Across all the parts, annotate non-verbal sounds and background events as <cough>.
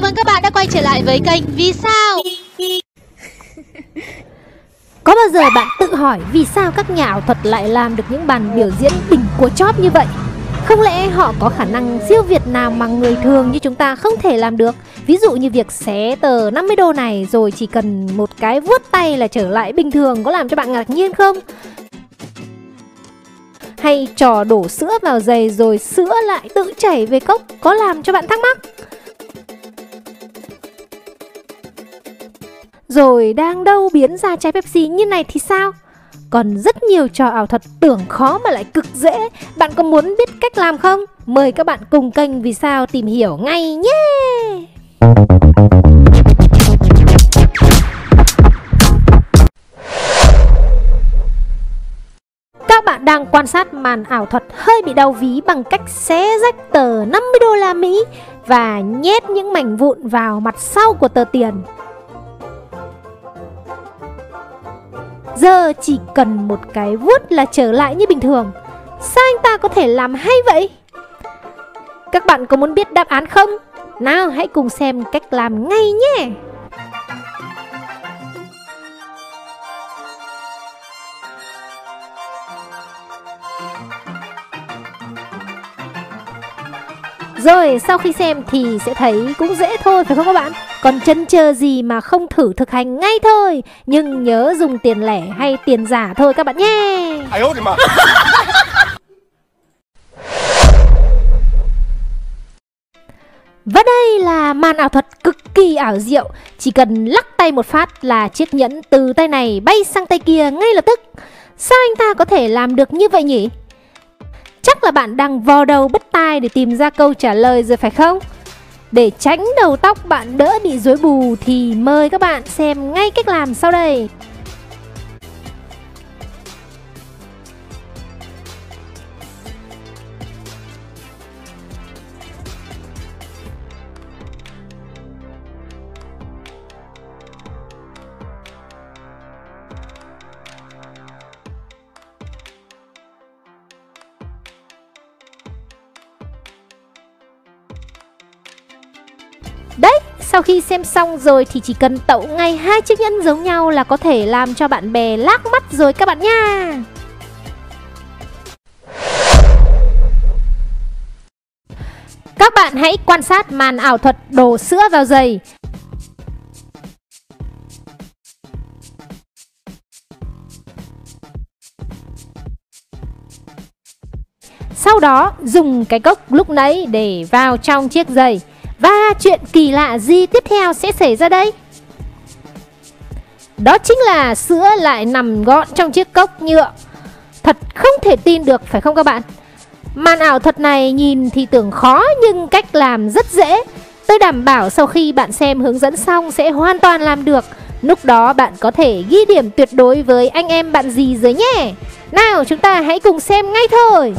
Chào mừng các bạn đã quay trở lại với kênh Vì sao? <laughs> Có bao giờ bạn tự hỏi vì sao các nhà ảo thuật lại làm được những màn biểu diễn đỉnh của chóp như vậy? Không lẽ họ có khả năng siêu việt nào mà người thường như chúng ta không thể làm được? Ví dụ như việc xé tờ 50 đô này rồi chỉ cần một cái vuốt tay là trở lại bình thường có làm cho bạn ngạc nhiên không? Hay trò đổ sữa vào giày rồi sữa lại tự chảy về cốc có làm cho bạn thắc mắc? Rồi đang đâu biến ra chai Pepsi như này thì sao? Còn rất nhiều trò ảo thuật tưởng khó mà lại cực dễ Bạn có muốn biết cách làm không? Mời các bạn cùng kênh Vì sao tìm hiểu ngay nhé Các bạn đang quan sát màn ảo thuật hơi bị đau ví bằng cách xé rách tờ 50 đô la Mỹ và nhét những mảnh vụn vào mặt sau của tờ tiền Giờ chỉ cần một cái vuốt là trở lại như bình thường Sao anh ta có thể làm hay vậy? Các bạn có muốn biết đáp án không? Nào, hãy cùng xem cách làm ngay nhé Rồi sau khi xem thì sẽ thấy cũng dễ thôi phải không các bạn? Còn chân chờ gì mà không thử thực hành ngay thôi. Nhưng nhớ dùng tiền lẻ hay tiền giả thôi các bạn nhé. <laughs> Và đây là màn ảo thuật cực kỳ ảo diệu. Chỉ cần lắc tay một phát là chiếc nhẫn từ tay này bay sang tay kia ngay lập tức. Sao anh ta có thể làm được như vậy nhỉ? Chắc là bạn đang vò đầu bứt tai để tìm ra câu trả lời rồi phải không? Để tránh đầu tóc bạn đỡ bị rối bù thì mời các bạn xem ngay cách làm sau đây. Đấy, sau khi xem xong rồi thì chỉ cần tậu ngay hai chiếc nhẫn giống nhau là có thể làm cho bạn bè lác mắt rồi các bạn nha. Các bạn hãy quan sát màn ảo thuật đổ sữa vào giày. Sau đó dùng cái cốc lúc nãy để vào trong chiếc giày. Chuyện kỳ lạ gì tiếp theo sẽ xảy ra đây? Đó chính là sữa lại nằm gọn trong chiếc cốc nhựa Thật không thể tin được, phải không các bạn? Màn ảo thuật này nhìn thì tưởng khó nhưng cách làm rất dễ. Tôi đảm bảo sau khi bạn xem hướng dẫn xong sẽ hoàn toàn làm được. Lúc đó bạn có thể ghi điểm tuyệt đối với anh em bạn gì dưới nhé. Nào, chúng ta hãy cùng xem ngay thôi.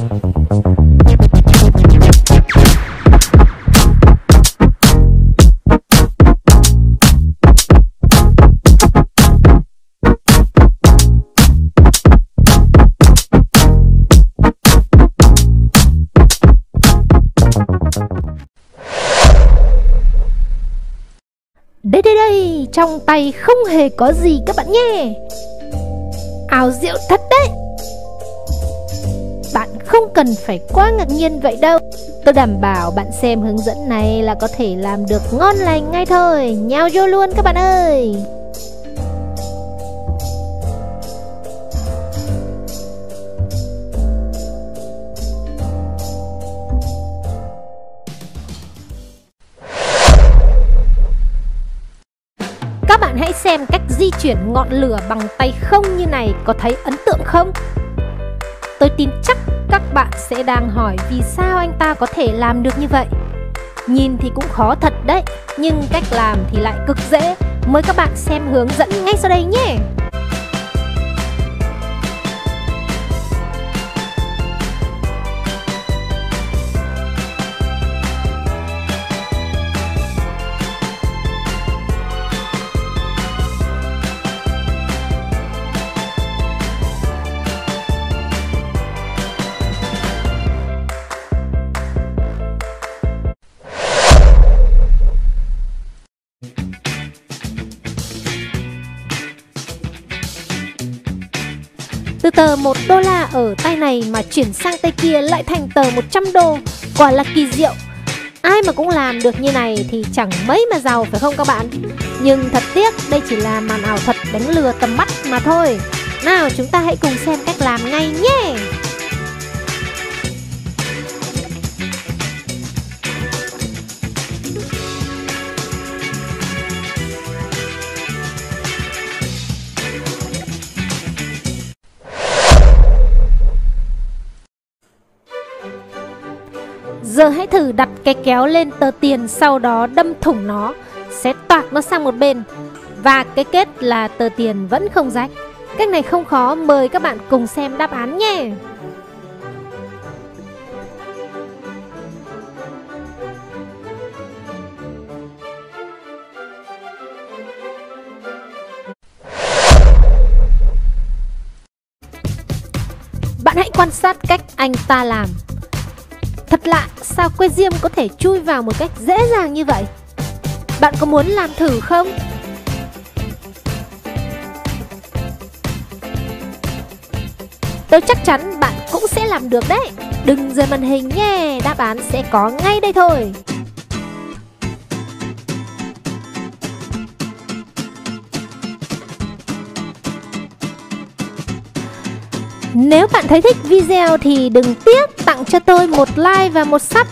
Đây đây đây, trong tay không hề có gì các bạn nhé. Ảo diệu thật đấy. Bạn không cần phải quá ngạc nhiên vậy đâu. Tôi đảm bảo bạn xem hướng dẫn này là có thể làm được ngon lành ngay thôi. Nhào vô luôn các bạn ơi. Hãy xem cách di chuyển ngọn lửa bằng tay không như này có thấy ấn tượng không? Tôi tin chắc các bạn sẽ đang hỏi vì sao anh ta có thể làm được như vậy. Nhìn thì cũng khó thật đấy, nhưng cách làm thì lại cực dễ. Mời các bạn xem hướng dẫn ngay sau đây nhé! Tờ 1 đô la ở tay này mà chuyển sang tay kia lại thành tờ 100 đô. Quả là kỳ diệu. Ai mà cũng làm được như này thì chẳng mấy mà giàu, phải không các bạn? Nhưng thật tiếc, đây chỉ là màn ảo thuật đánh lừa tầm mắt mà thôi. Nào, chúng ta hãy cùng xem cách làm ngay nhé! Giờ hãy thử đặt cái kéo lên tờ tiền sau đó đâm thủng nó. Sẽ toạc nó sang một bên. Và cái kết là tờ tiền vẫn không rách. Cách này không khó, mời các bạn cùng xem đáp án nhé. Bạn hãy quan sát cách anh ta làm. Thật lạ, sao que diêm có thể chui vào một cách dễ dàng như vậy? Bạn có muốn làm thử không? Tôi chắc chắn bạn cũng sẽ làm được đấy Đừng rời màn hình nhé, đáp án sẽ có ngay đây thôi Nếu bạn thấy thích video thì đừng tiếc tặng cho tôi một like và một sub.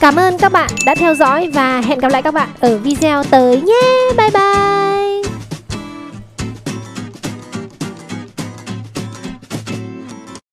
Cảm ơn các bạn đã theo dõi và hẹn gặp lại các bạn ở video tới nhé. Bye bye.